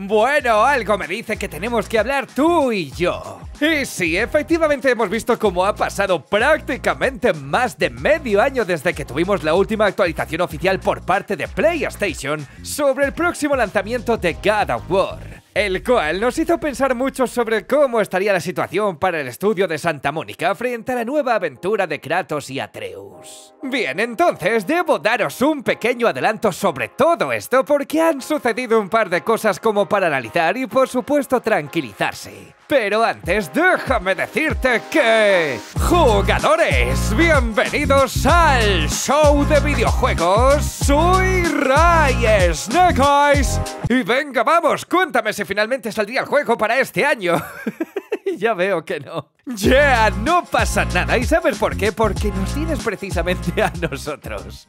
Bueno, algo me dice que tenemos que hablar tú y yo. Y sí, efectivamente hemos visto cómo ha pasado prácticamente más de medio año desde que tuvimos la última actualización oficial por parte de PlayStation sobre el próximo lanzamiento de God of War el cual nos hizo pensar mucho sobre cómo estaría la situación para el estudio de Santa Mónica frente a la nueva aventura de Kratos y Atreus. Bien, entonces debo daros un pequeño adelanto sobre todo esto porque han sucedido un par de cosas como para analizar y por supuesto tranquilizarse. Pero antes déjame decirte que... ¡Jugadores! ¡Bienvenidos al show de videojuegos! ¡Soy Ray Snake Eyes! Y venga, vamos, cuéntame si finalmente saldría el juego para este año. ya veo que no. Yeah, no pasa nada. ¿Y sabes por qué? Porque nos tienes precisamente a nosotros.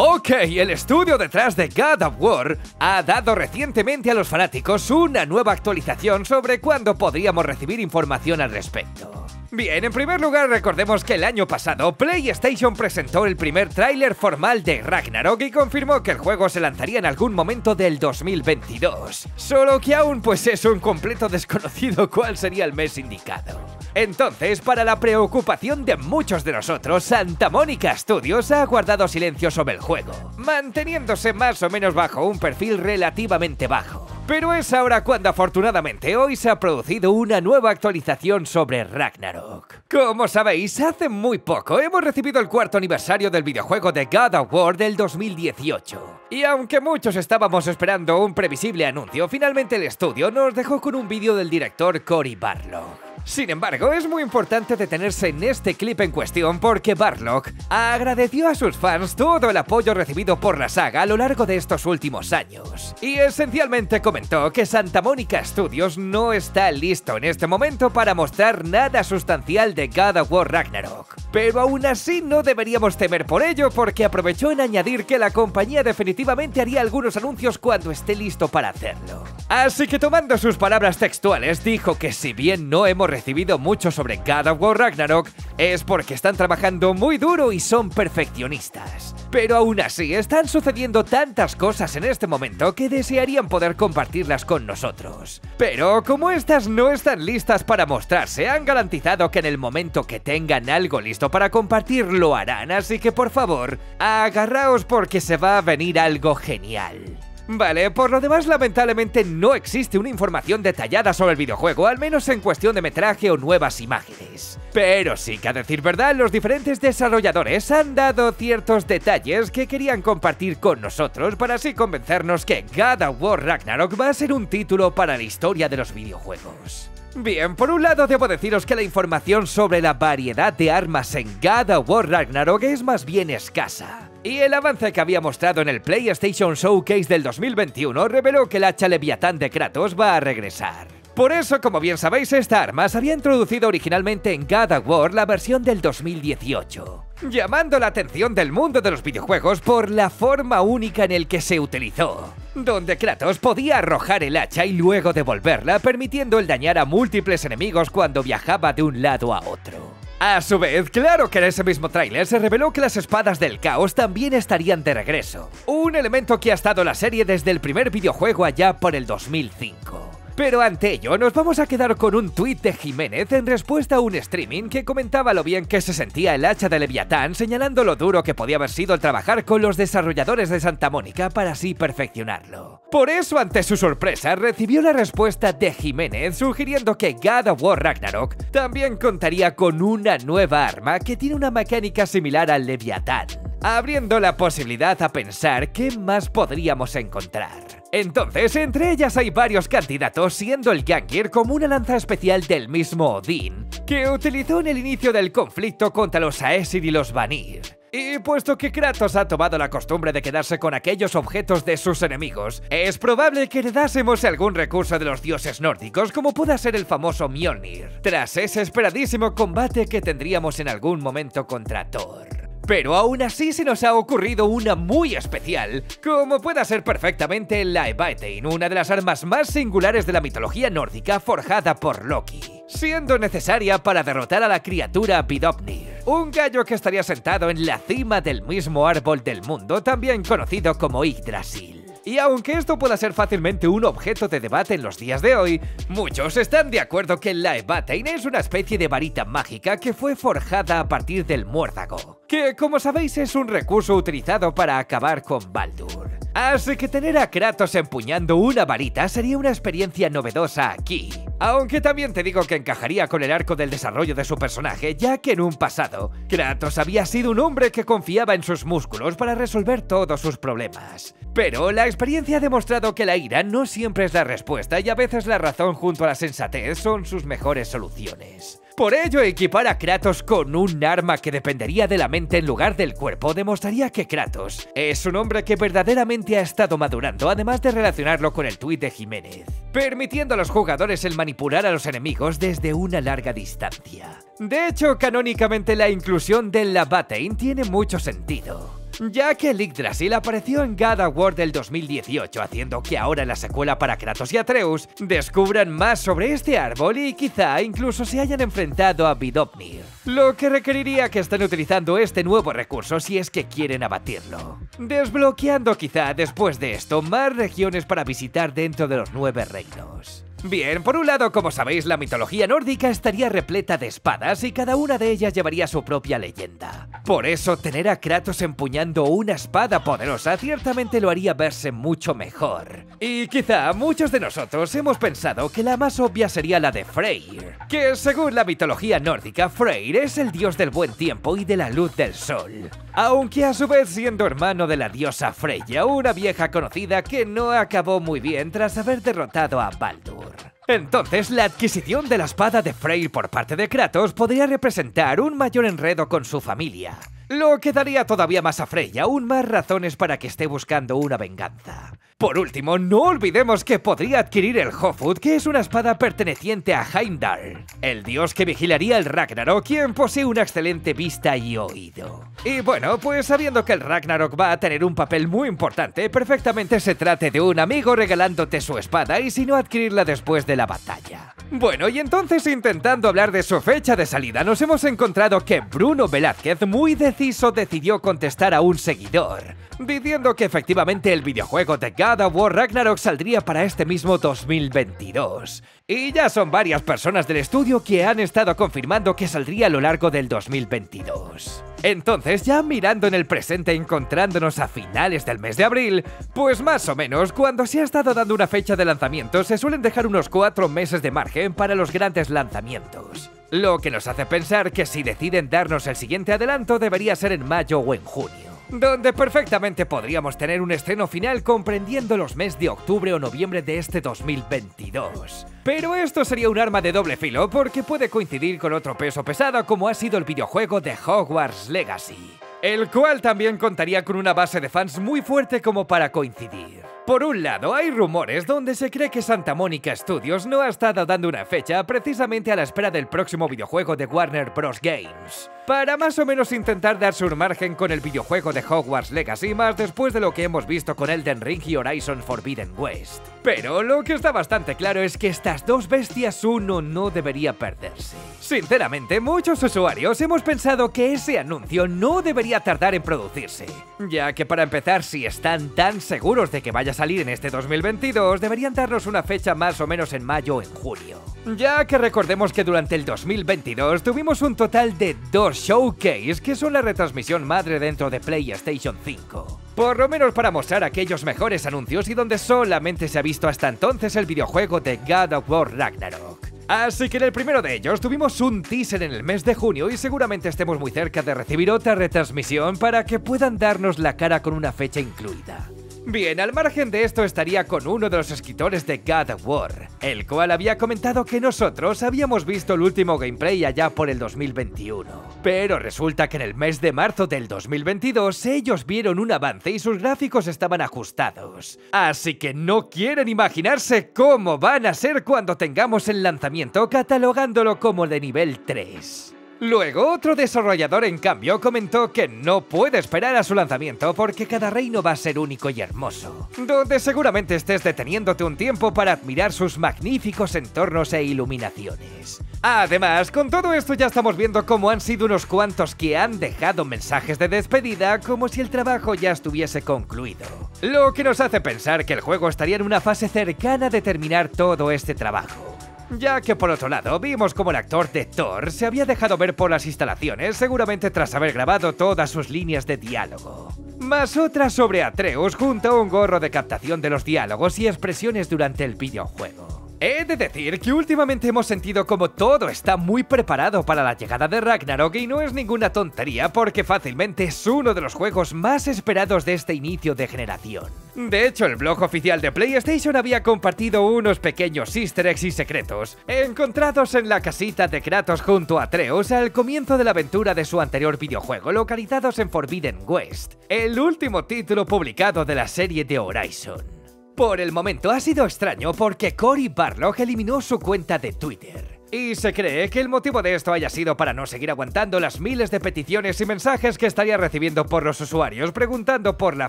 Ok, el estudio detrás de God of War ha dado recientemente a los fanáticos una nueva actualización sobre cuándo podríamos recibir información al respecto. Bien, en primer lugar recordemos que el año pasado PlayStation presentó el primer tráiler formal de Ragnarok y confirmó que el juego se lanzaría en algún momento del 2022. Solo que aún pues es un completo desconocido cuál sería el mes indicado. Entonces, para la preocupación de muchos de nosotros, Santa Mónica Studios ha guardado silencio sobre el juego, manteniéndose más o menos bajo un perfil relativamente bajo. Pero es ahora cuando afortunadamente hoy se ha producido una nueva actualización sobre Ragnarok. Como sabéis, hace muy poco hemos recibido el cuarto aniversario del videojuego de God of War del 2018. Y aunque muchos estábamos esperando un previsible anuncio, finalmente el estudio nos dejó con un vídeo del director Cory Barlog. Sin embargo, es muy importante detenerse en este clip en cuestión porque Barlock agradeció a sus fans todo el apoyo recibido por la saga a lo largo de estos últimos años. Y esencialmente comentó que Santa Mónica Studios no está listo en este momento para mostrar nada sustancial de God of War Ragnarok. Pero aún así no deberíamos temer por ello porque aprovechó en añadir que la compañía definitivamente haría algunos anuncios cuando esté listo para hacerlo. Así que tomando sus palabras textuales dijo que si bien no hemos recibido mucho sobre God of War Ragnarok es porque están trabajando muy duro y son perfeccionistas. Pero aún así están sucediendo tantas cosas en este momento que desearían poder compartirlas con nosotros. Pero como estas no están listas para mostrarse, han garantizado que en el momento que tengan algo listo para compartir lo harán, así que por favor, agarraos porque se va a venir algo genial. Vale, por lo demás lamentablemente no existe una información detallada sobre el videojuego, al menos en cuestión de metraje o nuevas imágenes. Pero sí que a decir verdad, los diferentes desarrolladores han dado ciertos detalles que querían compartir con nosotros para así convencernos que God of War Ragnarok va a ser un título para la historia de los videojuegos. Bien, por un lado debo deciros que la información sobre la variedad de armas en God of War Ragnarok es más bien escasa. Y el avance que había mostrado en el PlayStation Showcase del 2021 reveló que el hacha Leviatán de Kratos va a regresar. Por eso, como bien sabéis, esta arma se había introducido originalmente en God of War la versión del 2018, llamando la atención del mundo de los videojuegos por la forma única en el que se utilizó, donde Kratos podía arrojar el hacha y luego devolverla, permitiendo el dañar a múltiples enemigos cuando viajaba de un lado a otro. A su vez, claro que en ese mismo tráiler se reveló que las espadas del caos también estarían de regreso, un elemento que ha estado en la serie desde el primer videojuego allá por el 2005. Pero ante ello, nos vamos a quedar con un tuit de Jiménez en respuesta a un streaming que comentaba lo bien que se sentía el hacha de Leviatán, señalando lo duro que podía haber sido el trabajar con los desarrolladores de Santa Mónica para así perfeccionarlo. Por eso, ante su sorpresa, recibió la respuesta de Jiménez sugiriendo que God of War Ragnarok también contaría con una nueva arma que tiene una mecánica similar al Leviatán, abriendo la posibilidad a pensar qué más podríamos encontrar. Entonces, entre ellas hay varios candidatos, siendo el Gangir como una lanza especial del mismo Odín, que utilizó en el inicio del conflicto contra los Aesir y los Vanir. Y puesto que Kratos ha tomado la costumbre de quedarse con aquellos objetos de sus enemigos, es probable que heredásemos algún recurso de los dioses nórdicos como pueda ser el famoso Mjolnir, tras ese esperadísimo combate que tendríamos en algún momento contra Thor. Pero aún así se nos ha ocurrido una muy especial, como pueda ser perfectamente la Evaetein, una de las armas más singulares de la mitología nórdica forjada por Loki, siendo necesaria para derrotar a la criatura Vidopnir, un gallo que estaría sentado en la cima del mismo árbol del mundo, también conocido como Yggdrasil. Y aunque esto pueda ser fácilmente un objeto de debate en los días de hoy, muchos están de acuerdo que la Evatein es una especie de varita mágica que fue forjada a partir del muérdago, que como sabéis es un recurso utilizado para acabar con Baldur. Así que tener a Kratos empuñando una varita sería una experiencia novedosa aquí. Aunque también te digo que encajaría con el arco del desarrollo de su personaje, ya que en un pasado, Kratos había sido un hombre que confiaba en sus músculos para resolver todos sus problemas. Pero la experiencia ha demostrado que la ira no siempre es la respuesta y a veces la razón junto a la sensatez son sus mejores soluciones. Por ello, equipar a Kratos con un arma que dependería de la mente en lugar del cuerpo demostraría que Kratos es un hombre que verdaderamente ha estado madurando, además de relacionarlo con el tuit de Jiménez, permitiendo a los jugadores el manipular a los enemigos desde una larga distancia. De hecho, canónicamente la inclusión del Labatein tiene mucho sentido ya que el Yggdrasil apareció en God War del 2018, haciendo que ahora la secuela para Kratos y Atreus descubran más sobre este árbol y quizá incluso se hayan enfrentado a Vidopnir, lo que requeriría que estén utilizando este nuevo recurso si es que quieren abatirlo, desbloqueando quizá después de esto más regiones para visitar dentro de los nueve reinos. Bien, por un lado, como sabéis, la mitología nórdica estaría repleta de espadas y cada una de ellas llevaría su propia leyenda. Por eso, tener a Kratos empuñando una espada poderosa ciertamente lo haría verse mucho mejor. Y quizá muchos de nosotros hemos pensado que la más obvia sería la de Freyr, que según la mitología nórdica, Freyr es el dios del buen tiempo y de la luz del sol. Aunque a su vez siendo hermano de la diosa Freya, una vieja conocida que no acabó muy bien tras haber derrotado a Baldur. Entonces, la adquisición de la espada de Freyr por parte de Kratos podría representar un mayor enredo con su familia, lo que daría todavía más a Freya aún más razones para que esté buscando una venganza. Por último, no olvidemos que podría adquirir el Hofud, que es una espada perteneciente a Heimdall, el dios que vigilaría el Ragnarok, quien posee una excelente vista y oído. Y bueno, pues sabiendo que el Ragnarok va a tener un papel muy importante, perfectamente se trate de un amigo regalándote su espada y si no adquirirla después de la batalla. Bueno, y entonces intentando hablar de su fecha de salida, nos hemos encontrado que Bruno Velázquez muy deciso decidió contestar a un seguidor, diciendo que efectivamente el videojuego de God of War Ragnarok saldría para este mismo 2022. Y ya son varias personas del estudio que han estado confirmando que saldría a lo largo del 2022. Entonces, ya mirando en el presente encontrándonos a finales del mes de abril, pues más o menos cuando se ha estado dando una fecha de lanzamiento se suelen dejar unos 4 meses de margen para los grandes lanzamientos. Lo que nos hace pensar que si deciden darnos el siguiente adelanto debería ser en mayo o en junio donde perfectamente podríamos tener un estreno final comprendiendo los meses de octubre o noviembre de este 2022. Pero esto sería un arma de doble filo porque puede coincidir con otro peso pesado como ha sido el videojuego de Hogwarts Legacy, el cual también contaría con una base de fans muy fuerte como para coincidir. Por un lado, hay rumores donde se cree que Santa Mónica Studios no ha estado dando una fecha precisamente a la espera del próximo videojuego de Warner Bros. Games, para más o menos intentar darse un margen con el videojuego de Hogwarts Legacy más después de lo que hemos visto con Elden Ring y Horizon Forbidden West. Pero lo que está bastante claro es que estas dos bestias uno no debería perderse. Sinceramente, muchos usuarios hemos pensado que ese anuncio no debería tardar en producirse, ya que para empezar, si están tan seguros de que vaya a salir en este 2022, deberían darnos una fecha más o menos en mayo o en junio. Ya que recordemos que durante el 2022 tuvimos un total de dos showcase que son la retransmisión madre dentro de PlayStation 5. Por lo menos para mostrar aquellos mejores anuncios y donde solamente se ha visto hasta entonces el videojuego de God of War Ragnarok. Así que en el primero de ellos tuvimos un teaser en el mes de junio y seguramente estemos muy cerca de recibir otra retransmisión para que puedan darnos la cara con una fecha incluida. Bien, al margen de esto estaría con uno de los escritores de God of War, el cual había comentado que nosotros habíamos visto el último gameplay allá por el 2021. Pero resulta que en el mes de marzo del 2022 ellos vieron un avance y sus gráficos estaban ajustados. Así que no quieren imaginarse cómo van a ser cuando tengamos el lanzamiento catalogándolo como de nivel 3. Luego, otro desarrollador en cambio comentó que no puede esperar a su lanzamiento porque cada reino va a ser único y hermoso, donde seguramente estés deteniéndote un tiempo para admirar sus magníficos entornos e iluminaciones. Además, con todo esto ya estamos viendo cómo han sido unos cuantos que han dejado mensajes de despedida como si el trabajo ya estuviese concluido. Lo que nos hace pensar que el juego estaría en una fase cercana de terminar todo este trabajo. Ya que por otro lado, vimos como el actor de Thor se había dejado ver por las instalaciones, seguramente tras haber grabado todas sus líneas de diálogo. Más otras sobre Atreus junto a un gorro de captación de los diálogos y expresiones durante el videojuego. He de decir que últimamente hemos sentido como todo está muy preparado para la llegada de Ragnarok y no es ninguna tontería porque fácilmente es uno de los juegos más esperados de este inicio de generación. De hecho, el blog oficial de PlayStation había compartido unos pequeños easter eggs y secretos, encontrados en la casita de Kratos junto a Atreus al comienzo de la aventura de su anterior videojuego, localizados en Forbidden West, el último título publicado de la serie de Horizon. Por el momento ha sido extraño porque Cory Barlog eliminó su cuenta de Twitter. Y se cree que el motivo de esto haya sido para no seguir aguantando las miles de peticiones y mensajes que estaría recibiendo por los usuarios preguntando por la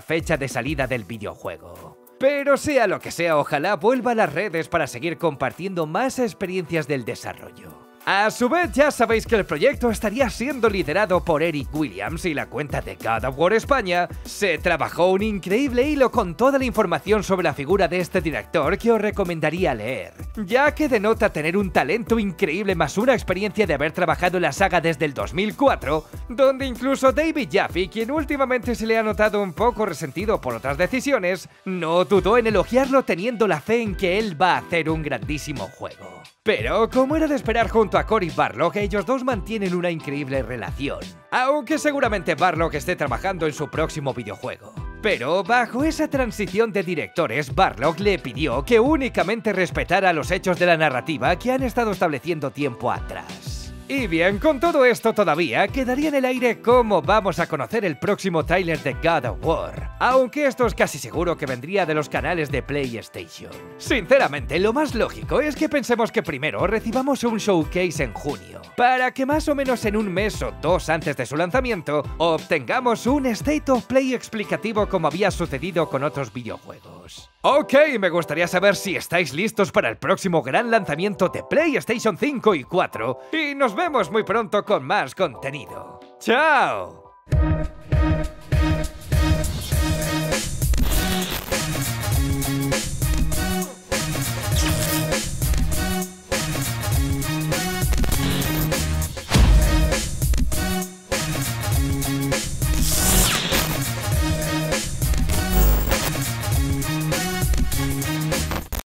fecha de salida del videojuego. Pero sea lo que sea, ojalá vuelva a las redes para seguir compartiendo más experiencias del desarrollo. A su vez, ya sabéis que el proyecto estaría siendo liderado por Eric Williams y la cuenta de God of War España se trabajó un increíble hilo con toda la información sobre la figura de este director que os recomendaría leer, ya que denota tener un talento increíble más una experiencia de haber trabajado en la saga desde el 2004, donde incluso David Jaffe, quien últimamente se le ha notado un poco resentido por otras decisiones, no dudó en elogiarlo teniendo la fe en que él va a hacer un grandísimo juego. Pero, como era de esperar junto a Cory Barlock, ellos dos mantienen una increíble relación. Aunque seguramente Barlock esté trabajando en su próximo videojuego. Pero bajo esa transición de directores, Barlock le pidió que únicamente respetara los hechos de la narrativa que han estado estableciendo tiempo atrás. Y bien, con todo esto todavía quedaría en el aire cómo vamos a conocer el próximo trailer de God of War, aunque esto es casi seguro que vendría de los canales de PlayStation. Sinceramente, lo más lógico es que pensemos que primero recibamos un showcase en junio, para que más o menos en un mes o dos antes de su lanzamiento obtengamos un State of Play explicativo como había sucedido con otros videojuegos. Ok, me gustaría saber si estáis listos para el próximo gran lanzamiento de PlayStation 5 y 4, y nos vemos muy pronto con más contenido. ¡Chao!